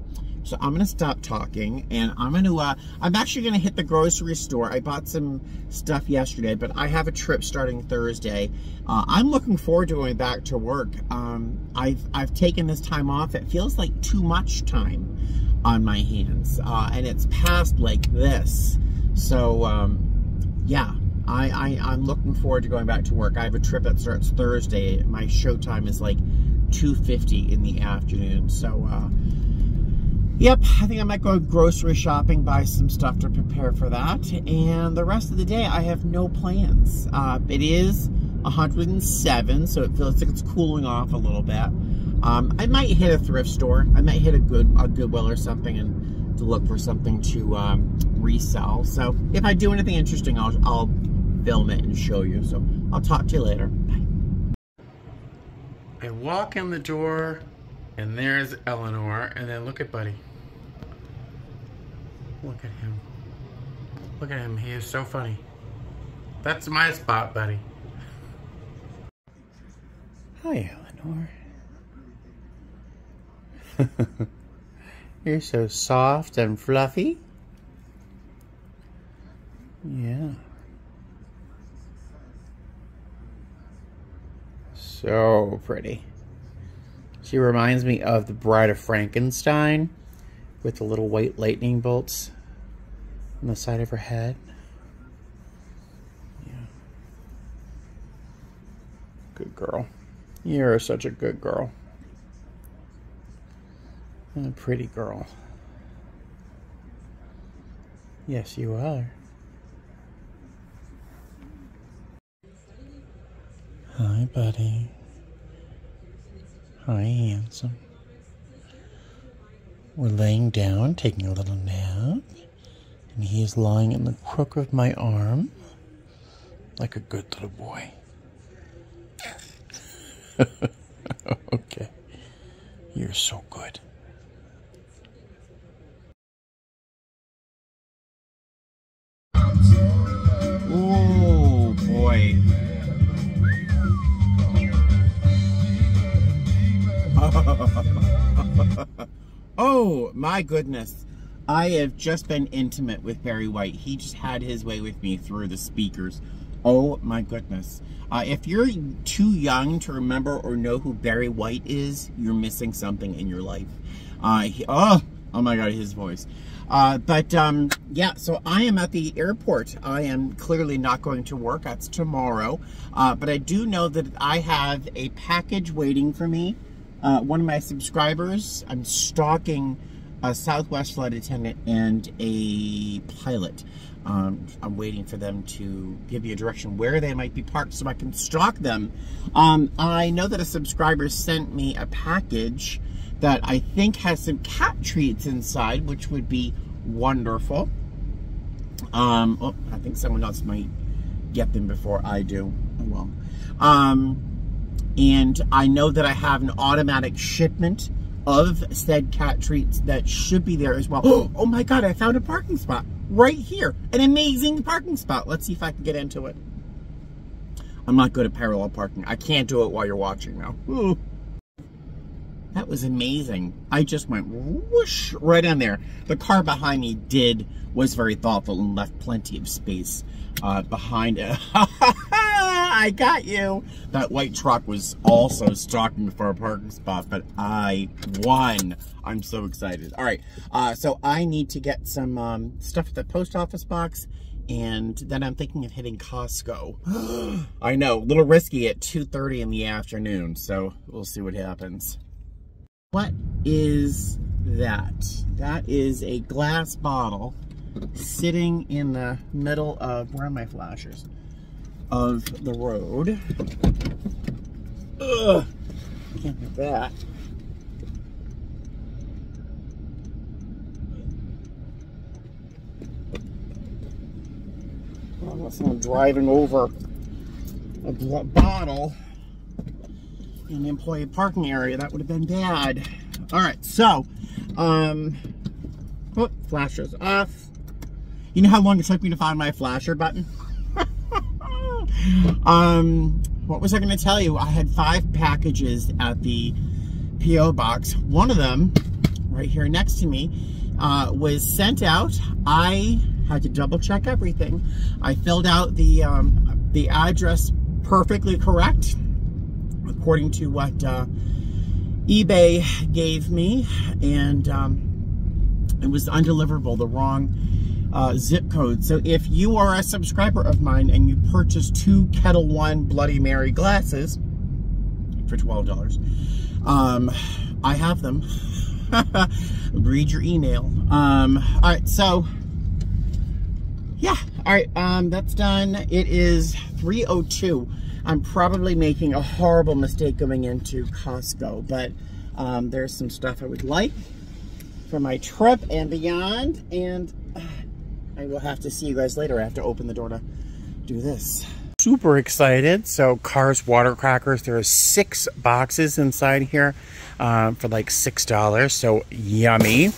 So I'm going to stop talking and I'm going to, uh, I'm actually going to hit the grocery store. I bought some stuff yesterday, but I have a trip starting Thursday. Uh, I'm looking forward to going back to work. Um, I've, I've taken this time off. It feels like too much time on my hands. Uh, and it's passed like this. So, um, yeah, I, I, I'm looking forward to going back to work. I have a trip that starts Thursday. My show time is like 2.50 in the afternoon. So, uh, Yep, I think I might go grocery shopping, buy some stuff to prepare for that. And the rest of the day, I have no plans. Uh, it is 107, so it feels like it's cooling off a little bit. Um, I might hit a thrift store. I might hit a good a Goodwill or something and to look for something to um, resell. So if I do anything interesting, I'll, I'll film it and show you. So I'll talk to you later. Bye. I walk in the door and there's Eleanor and then look at Buddy. Look at him. Look at him. He is so funny. That's my spot, buddy. Hi, Eleanor. (laughs) You're so soft and fluffy. Yeah. So pretty. She reminds me of the Bride of Frankenstein with the little white lightning bolts on the side of her head. Yeah. Good girl. You're such a good girl. And a pretty girl. Yes, you are. Hi, buddy. Hi, handsome. We're laying down, taking a little nap, and he is lying in the crook of my arm like a good little boy. (laughs) okay. You're so good. Oh boy. (laughs) Oh my goodness. I have just been intimate with Barry White. He just had his way with me through the speakers. Oh my goodness. Uh, if you're too young to remember or know who Barry White is, you're missing something in your life. Uh, he, oh, oh my God, his voice. Uh, but um, yeah, so I am at the airport. I am clearly not going to work. That's tomorrow. Uh, but I do know that I have a package waiting for me uh, one of my subscribers, I'm stalking a Southwest flight attendant and a pilot. Um, I'm waiting for them to give me a direction where they might be parked so I can stalk them. Um, I know that a subscriber sent me a package that I think has some cat treats inside, which would be wonderful. Um, oh, I think someone else might get them before I do. Oh, well. Um, and I know that I have an automatic shipment of said cat treats that should be there as well. (gasps) Oh my God, I found a parking spot right here. An amazing parking spot. Let's see if I can get into it. I'm not good at parallel parking. I can't do it while you're watching now. Ooh. That was amazing. I just went whoosh right in there. The car behind me did, was very thoughtful and left plenty of space uh, behind it. (laughs) I got you. That white truck was also stalking for a parking spot, but I won. I'm so excited. All right, uh, so I need to get some um, stuff at the post office box, and then I'm thinking of hitting Costco. (gasps) I know, a little risky at 2.30 in the afternoon, so we'll see what happens. What is that? That is a glass bottle sitting in the middle of, where are my flashers? Of the road. Ugh, can't that. That's someone driving over a bottle in the employee parking area. That would have been bad. All right, so, um, oh, flashers off. You know how long it took me to find my flasher button? (laughs) um, what was I going to tell you? I had five packages at the P.O. box. One of them right here next to me, uh, was sent out. I had to double check everything. I filled out the, um, the address perfectly correct, according to what uh, eBay gave me, and um, it was undeliverable, the wrong uh, zip code. So if you are a subscriber of mine and you purchase two Ketel One Bloody Mary glasses for $12, um, I have them. (laughs) Read your email. Um, all right, so yeah, all right, um, that's done. It is 302. I'm probably making a horrible mistake going into Costco, but um, there's some stuff I would like for my trip and beyond, and I will have to see you guys later. I have to open the door to do this. Super excited. So Carr's Water Crackers, there are six boxes inside here uh, for like $6, so yummy.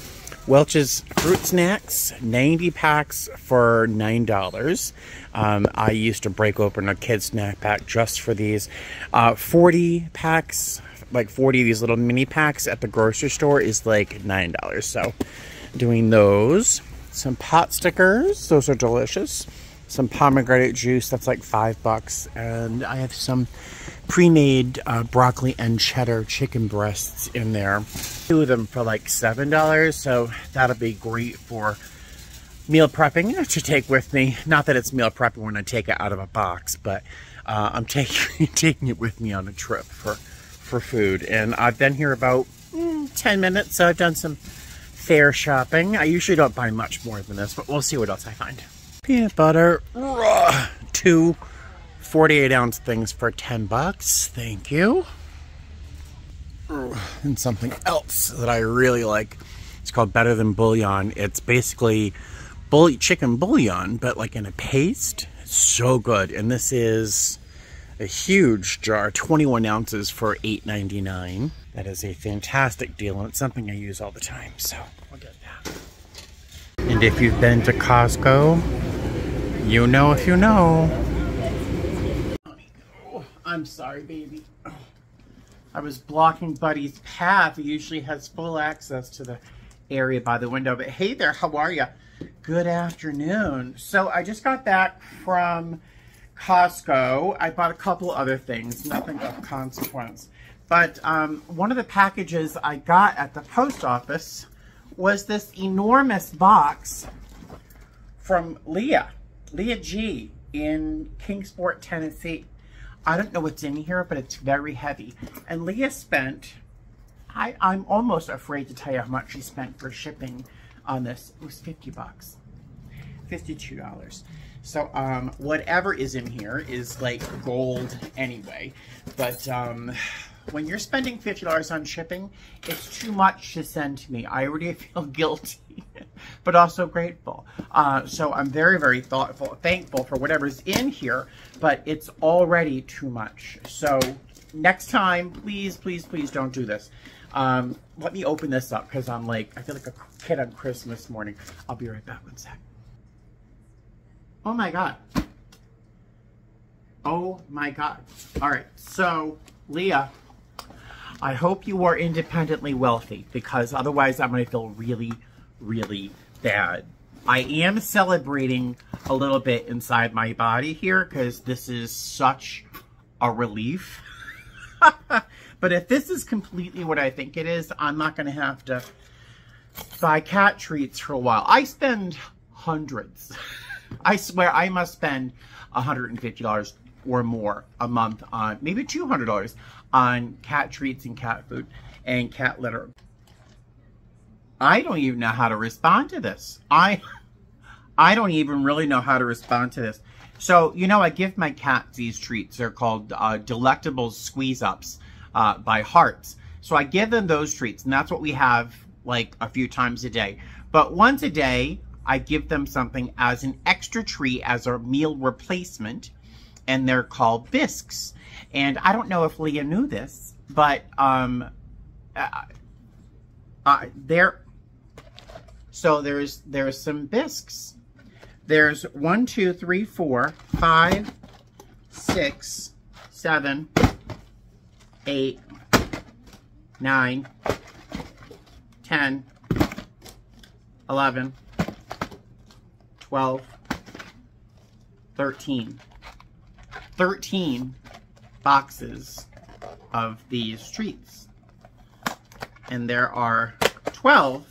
Welch's Fruit Snacks, 90 packs for $9. Um, I used to break open a kid snack pack just for these. Uh, 40 packs, like 40 of these little mini packs at the grocery store is like $9. So doing those. Some pot stickers, those are delicious. Some pomegranate juice, that's like five bucks. And I have some pre-made uh, broccoli and cheddar chicken breasts in there. Two of them for like $7, so that'll be great for meal prepping to take with me. Not that it's meal prepping when I take it out of a box, but uh, I'm (laughs) taking taking it with me on a trip for, for food. And I've been here about mm, 10 minutes, so I've done some fair shopping. I usually don't buy much more than this, but we'll see what else I find. Peanut butter, raw, two 48 ounce things for 10 bucks. Thank you. And something else that I really like. It's called Better Than Bouillon. It's basically chicken bouillon, but like in a paste. It's so good. And this is a huge jar, 21 ounces for $8.99. That is a fantastic deal, and it's something I use all the time. So I'll get that. And if you've been to Costco, you know if you know. Oh, I'm sorry, baby. I was blocking Buddy's path. He usually has full access to the area by the window. But hey there, how are you? Good afternoon. So I just got back from Costco. I bought a couple other things, nothing of consequence. But um, one of the packages I got at the post office was this enormous box from Leah, Leah G in Kingsport, Tennessee. I don't know what's in here, but it's very heavy. And Leah spent, I, I'm almost afraid to tell you how much she spent for shipping on this. It was 50 bucks, $52. So um, whatever is in here is like gold anyway. But um, when you're spending $50 on shipping, it's too much to send to me. I already (laughs) feel guilty, but also grateful. Uh, so I'm very, very thoughtful, thankful for whatever's in here, but it's already too much. So next time, please, please, please don't do this. Um, let me open this up because I'm like, I feel like a kid on Christmas morning. I'll be right back one sec. Oh my God. Oh my God. All right. So Leah, I hope you are independently wealthy because otherwise I'm going to feel really, really bad. I am celebrating a little bit inside my body here because this is such a relief. (laughs) but if this is completely what I think it is, I'm not going to have to buy cat treats for a while. I spend hundreds. (laughs) I swear I must spend $150 or more a month on, maybe $200 on cat treats and cat food and cat litter. I don't even know how to respond to this. I I don't even really know how to respond to this. So, you know, I give my cats these treats. They're called uh, Delectables Squeeze Ups uh, by Hartz. So I give them those treats, and that's what we have like a few times a day. But once a day, I give them something as an extra treat, as a meal replacement, and they're called bisques. And I don't know if Leah knew this, but um, uh, uh, there. So there's there's some bisques. There's one, two, three, four, five, six, seven, eight, nine, 10, 11, 12, 13. 13 boxes of these treats. And there are 12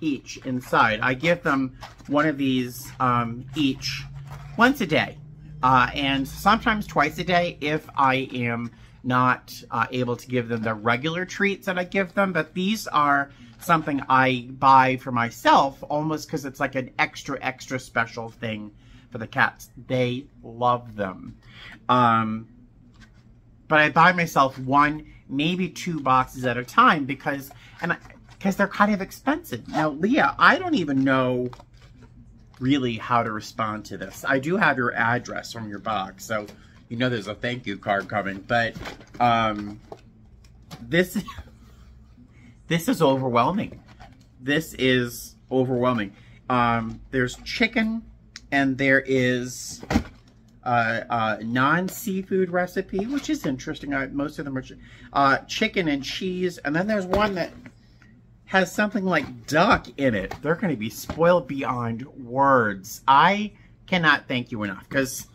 each inside. I give them one of these um, each once a day. Uh, and sometimes twice a day if I am not uh, able to give them the regular treats that I give them. But these are something I buy for myself almost because it's like an extra, extra special thing for the cats. They love them. Um, but I buy myself one, maybe two boxes at a time because, and because they're kind of expensive. Now, Leah, I don't even know really how to respond to this. I do have your address from your box, so you know there's a thank you card coming, but um, this, (laughs) this is overwhelming. This is overwhelming. Um, there's chicken and there is a, uh, non-seafood recipe, which is interesting. I, most of them are uh, chicken and cheese. And then there's one that has something like duck in it. They're going to be spoiled beyond words. I cannot thank you enough because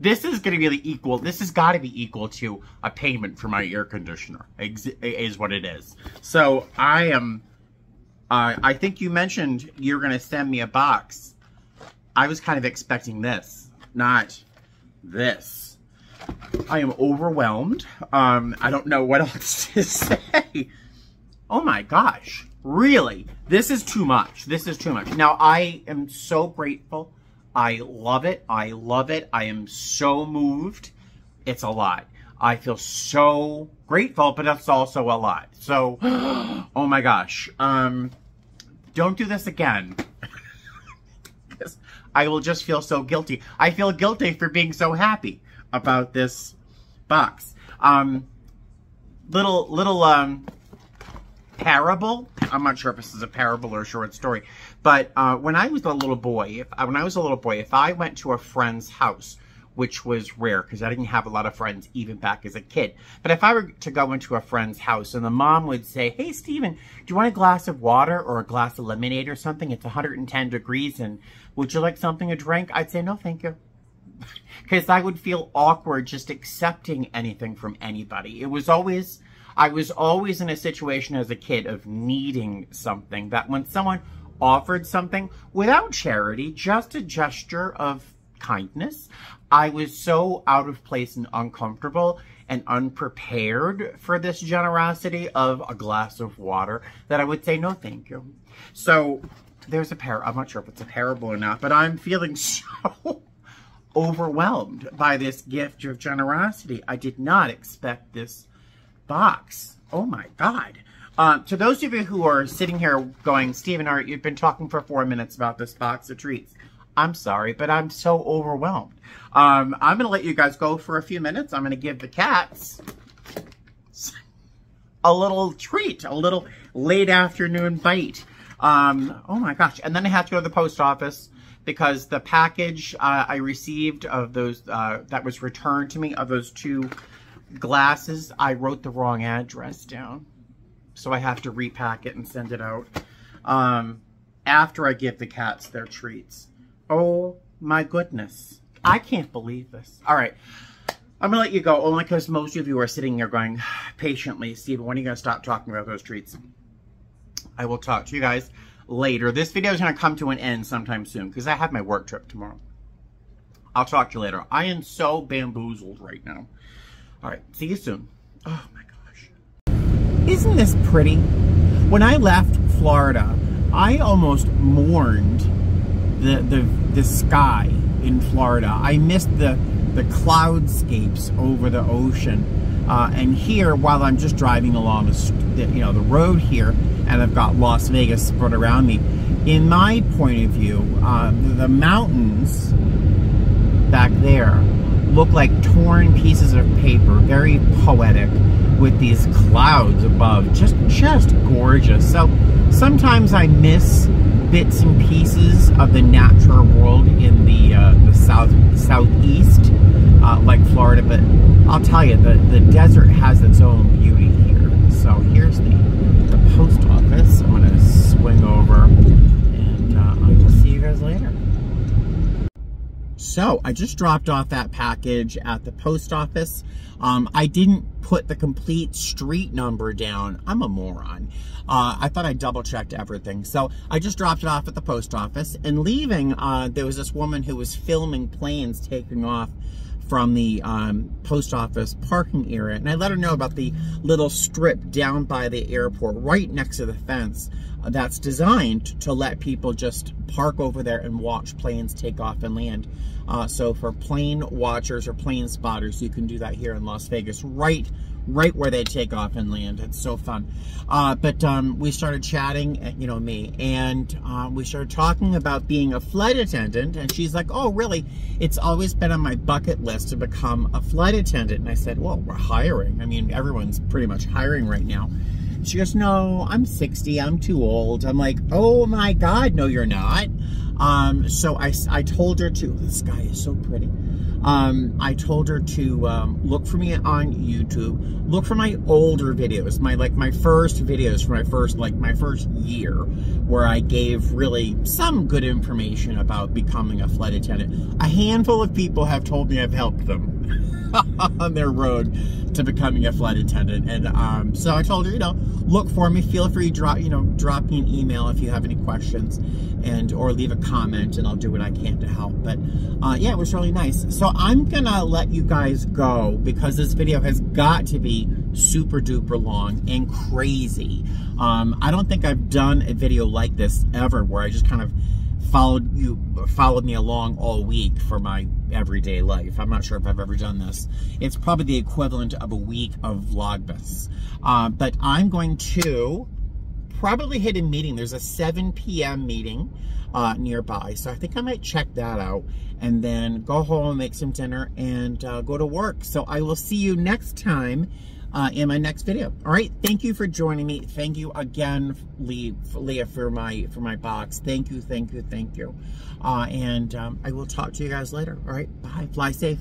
this is going to be the equal. This has got to be equal to a payment for my air conditioner is what it is. So I am, uh, I think you mentioned you're going to send me a box. I was kind of expecting this, not this. I am overwhelmed. Um, I don't know what (laughs) else to say. Oh my gosh. Really? This is too much. This is too much. Now, I am so grateful. I love it. I love it. I am so moved. It's a lot. I feel so grateful, but that's also a lot. So, (gasps) oh my gosh. Um, don't do this again. (laughs) I will just feel so guilty. I feel guilty for being so happy about this box. Um, little, little, um, parable. I'm not sure if this is a parable or a short story, but uh, when I was a little boy, if, when I was a little boy, if I went to a friend's house, which was rare because I didn't have a lot of friends even back as a kid. But if I were to go into a friend's house and the mom would say, hey, Steven, do you want a glass of water or a glass of lemonade or something? It's 110 degrees and would you like something to drink? I'd say, no, thank you. (laughs) Because I would feel awkward just accepting anything from anybody. It was always I was always in a situation as a kid of needing something that when someone offered something without charity, just a gesture of kindness, I was so out of place and uncomfortable and unprepared for this generosity of a glass of water that I would say, no, thank you. So there's a pair. I'm not sure if it's a parable or not, but I'm feeling (laughs) so overwhelmed by this gift of generosity. I did not expect this box. Oh my God. Um, to those of you who are sitting here going, Steven Art, you've been talking for four minutes about this box of treats. I'm sorry, but I'm so overwhelmed. Um, I'm going to let you guys go for a few minutes. I'm going to give the cats a little treat, a little late afternoon bite. Um, oh my gosh. And then I have to go to the post office because the package uh, I received of those, uh, that was returned to me, of those two glasses, I wrote the wrong address down. So I have to repack it and send it out um, after I give the cats their treats. Oh my goodness. I can't believe this. All right. I'm going to let you go only because most of you are sitting here going (sighs) patiently, Steven, when are you going to stop talking about those treats? I will talk to you guys later. This video is going to come to an end sometime soon because I have my work trip tomorrow. I'll talk to you later. I am so bamboozled right now. All right, see you soon. Oh my gosh. Isn't this pretty? When I left Florida, I almost mourned the, the, the sky in Florida. I missed the, the cloudscapes over the ocean. Uh, and here, while I'm just driving along the, you know, the road here, and I've got Las Vegas spread around me, in my point of view, uh, the mountains back there look like torn pieces of paper, very poetic, with these clouds above, just just gorgeous. So sometimes I miss bits and pieces of the natural world in the uh, the south southeast, uh, like Florida. But I'll tell you, the the desert has its own beauty here. So here's the, the post office. I'm going to swing over and uh, I will see you guys later. So I just dropped off that package at the post office. Um, I didn't put the complete street number down. I'm a moron. Uh, I thought I double checked everything. So I just dropped it off at the post office and leaving, uh, there was this woman who was filming planes taking off from the um, post office parking area. And I let her know about the little strip down by the airport right next to the fence uh, that's designed to let people just park over there and watch planes take off and land. Uh, so for plane watchers or plane spotters, you can do that here in Las Vegas, right right where they take off and land. It's so fun. Uh, but um, we started chatting, uh, you know, me, and uh, we started talking about being a flight attendant. And she's like, oh, really? It's always been on my bucket list to become a flight attendant. And I said, well, we're hiring. I mean, everyone's pretty much hiring right now. She goes, no, I'm 60. I'm too old. I'm like, oh my God, no, you're not. Um, so I, I told her to, this guy is so pretty. Um, I told her to um, look for me on YouTube, look for my older videos, my like my first videos for my first like my first year, where I gave really some good information about becoming a flight attendant. A handful of people have told me I've helped them (laughs) on their road to becoming a flight attendant, and um, so I told her, you know, look for me. Feel free to drop, you know, drop me an email if you have any questions, and or leave a comment, and I'll do what I can to help. But uh, yeah, it was really nice. So I'm gonna let you guys go because this video has got to be super duper long and crazy. Um, I don't think I've done a video like this ever where I just kind of followed you followed me along all week for my everyday life. I'm not sure if I've ever done this. It's probably the equivalent of a week of Vlogmas. Uh, but I'm going to probably hit a meeting. There's a 7 p.m. meeting uh, nearby. So I think I might check that out and then go home, and make some dinner, and uh, go to work. So I will see you next time uh, in my next video. All right, thank you for joining me. Thank you again, Leah, for my for my box. Thank you, thank you, thank you. Uh, and um, I will talk to you guys later. All right, bye. Fly safe.